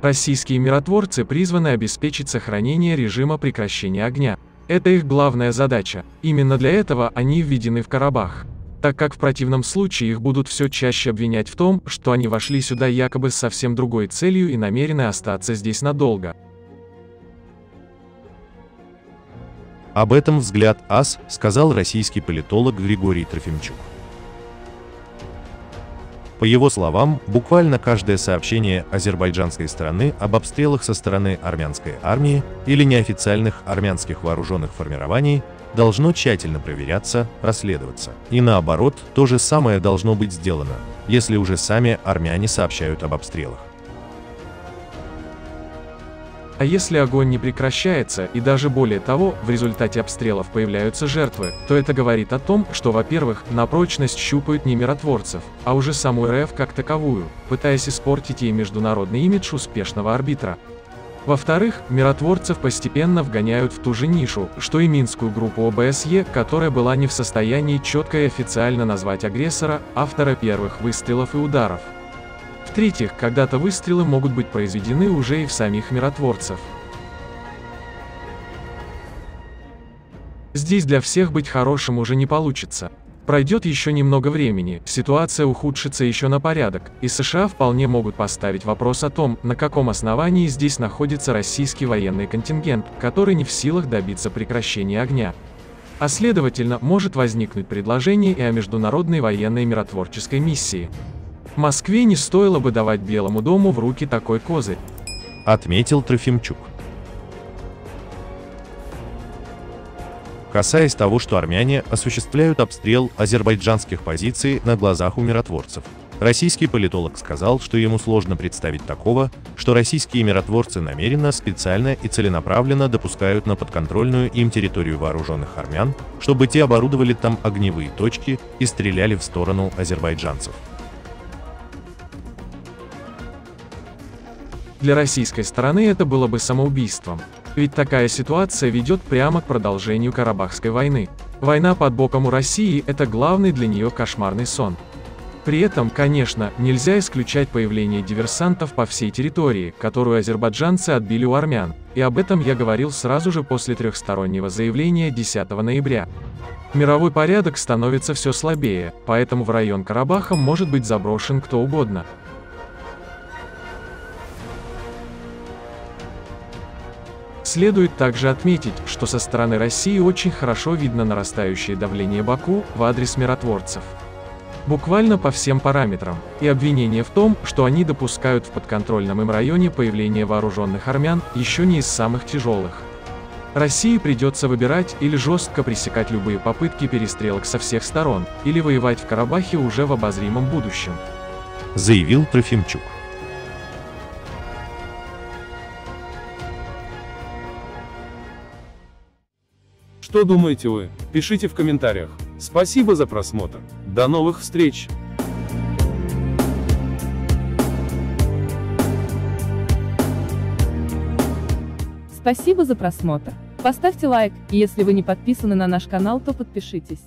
Российские миротворцы призваны обеспечить сохранение режима прекращения огня. Это их главная задача. Именно для этого они введены в Карабах. Так как в противном случае их будут все чаще обвинять в том, что они вошли сюда якобы с совсем другой целью и намерены остаться здесь надолго. Об этом взгляд АС сказал российский политолог Григорий Трофимчук. По его словам, буквально каждое сообщение азербайджанской страны об обстрелах со стороны армянской армии или неофициальных армянских вооруженных формирований должно тщательно проверяться, расследоваться. И наоборот, то же самое должно быть сделано, если уже сами армяне сообщают об обстрелах. А если огонь не прекращается и даже более того, в результате обстрелов появляются жертвы, то это говорит о том, что, во-первых, на прочность щупают не миротворцев, а уже саму РФ как таковую, пытаясь испортить ей международный имидж успешного арбитра. Во-вторых, миротворцев постепенно вгоняют в ту же нишу, что и Минскую группу ОБСЕ, которая была не в состоянии четко и официально назвать агрессора, автора первых выстрелов и ударов. В-третьих, когда-то выстрелы могут быть произведены уже и в самих миротворцев. Здесь для всех быть хорошим уже не получится. Пройдет еще немного времени, ситуация ухудшится еще на порядок, и США вполне могут поставить вопрос о том, на каком основании здесь находится российский военный контингент, который не в силах добиться прекращения огня. А следовательно, может возникнуть предложение и о международной военной миротворческой миссии. Москве не стоило бы давать Белому дому в руки такой козырь. Отметил Трофимчук. Касаясь того, что армяне осуществляют обстрел азербайджанских позиций на глазах у миротворцев, российский политолог сказал, что ему сложно представить такого, что российские миротворцы намеренно, специально и целенаправленно допускают на подконтрольную им территорию вооруженных армян, чтобы те оборудовали там огневые точки и стреляли в сторону азербайджанцев. Для российской стороны это было бы самоубийством. Ведь такая ситуация ведет прямо к продолжению Карабахской войны. Война под боком у России – это главный для нее кошмарный сон. При этом, конечно, нельзя исключать появление диверсантов по всей территории, которую азербайджанцы отбили у армян, и об этом я говорил сразу же после трехстороннего заявления 10 ноября. Мировой порядок становится все слабее, поэтому в район Карабаха может быть заброшен кто угодно. Следует также отметить, что со стороны России очень хорошо видно нарастающее давление Баку в адрес миротворцев. Буквально по всем параметрам, и обвинение в том, что они допускают в подконтрольном им районе появление вооруженных армян, еще не из самых тяжелых. России придется выбирать или жестко пресекать любые попытки перестрелок со всех сторон, или воевать в Карабахе уже в обозримом будущем. Заявил Трофимчук. Что думаете вы? Пишите в комментариях. Спасибо за просмотр. До новых встреч! Спасибо за просмотр. Поставьте лайк, и если вы не подписаны на наш канал, то подпишитесь.